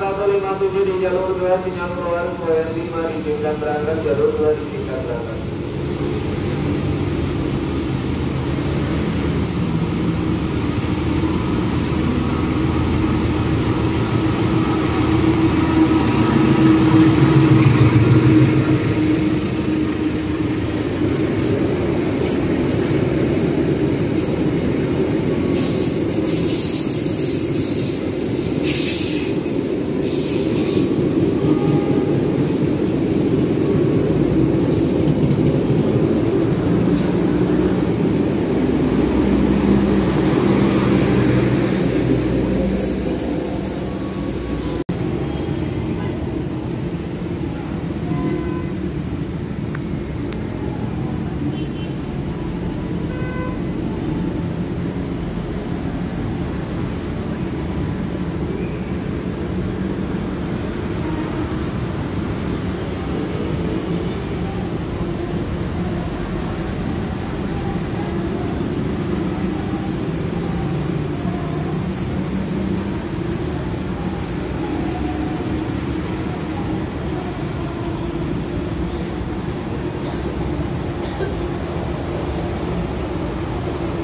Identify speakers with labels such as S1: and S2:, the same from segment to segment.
S1: 557 di jalur 2 sinyal keluar Poin 5 diizinkan berangkat jalur 2 diizinkan berangkat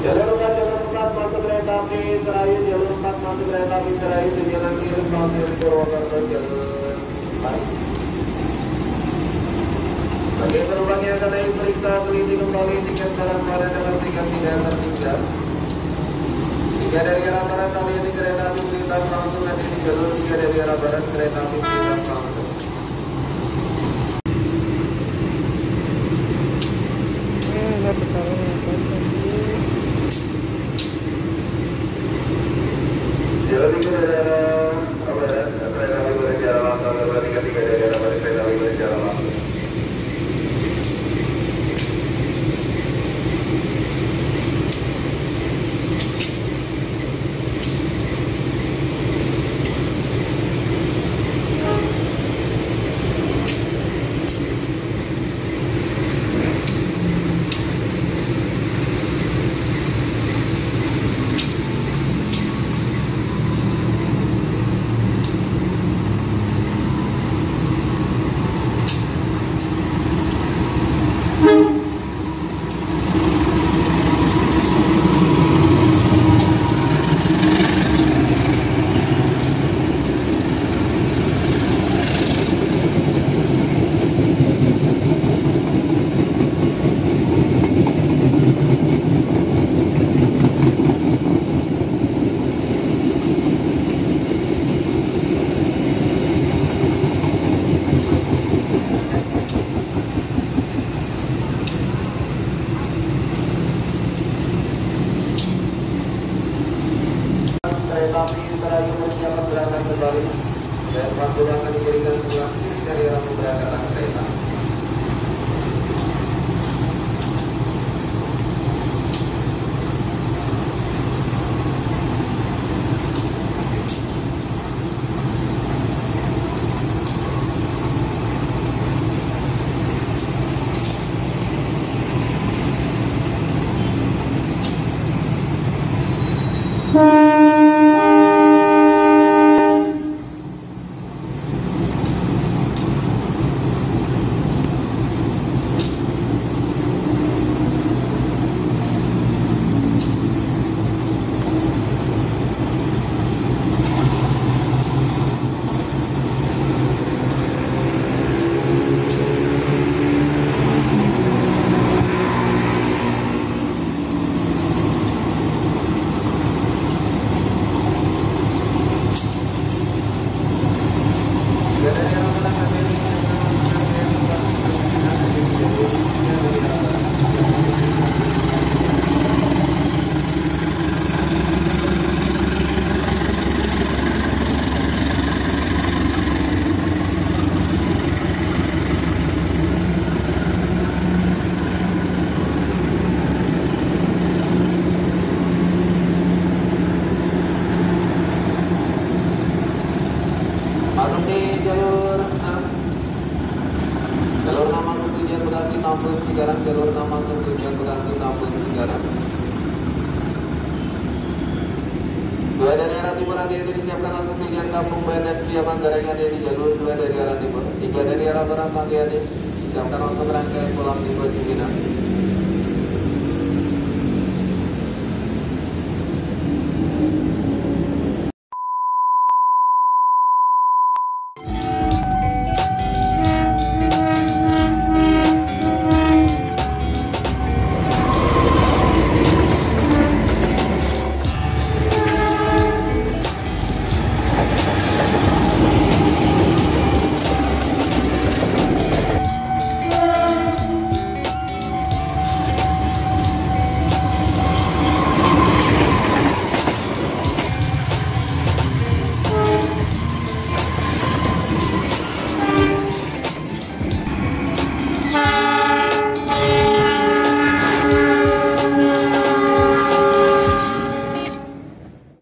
S1: Jalur 4 jalur 4 masuk kereta api terakhir jalur 4 masuk kereta api terakhir tujuan kiri Stasiun Purwokerto jalur 4 bagi periksa teliti kembali tiket dalam keadaan dalam tidak tertinggal. Jika dari arah barat kalian di kereta api melintas langsung di jalur jika dari arah barat kereta api melintas langsung. 6 tujuan Bekasi Tampung Cikarang Dua dari arah timur nanti itu disiapkan untuk tujuan kampung BNS Pria Manggarai di jalur dua dari arah timur. Tiga dari arah barat nanti disiapkan untuk rangkaian pulang di Cipinang.